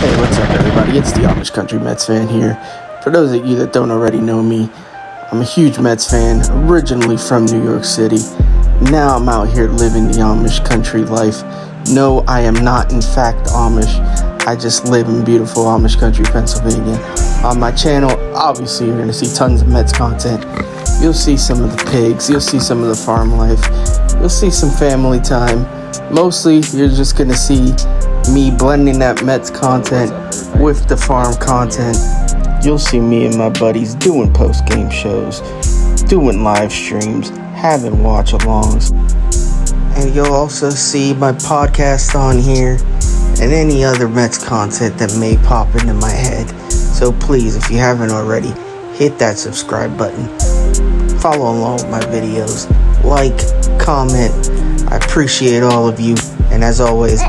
Hey, what's up, everybody? It's the Amish Country Mets fan here. For those of you that don't already know me, I'm a huge Mets fan, originally from New York City. Now I'm out here living the Amish country life. No, I am not, in fact, Amish. I just live in beautiful Amish country, Pennsylvania. On my channel, obviously, you're going to see tons of Mets content. You'll see some of the pigs, you'll see some of the farm life, you'll see some family time. Mostly, you're just to see me blending that Mets content with the farm content. You'll see me and my buddies doing post game shows, doing live streams, having watch alongs. And you'll also see my podcast on here and any other Mets content that may pop into my head. So please, if you haven't already, hit that subscribe button. Follow along with my videos. Like, comment. I appreciate all of you. And as always.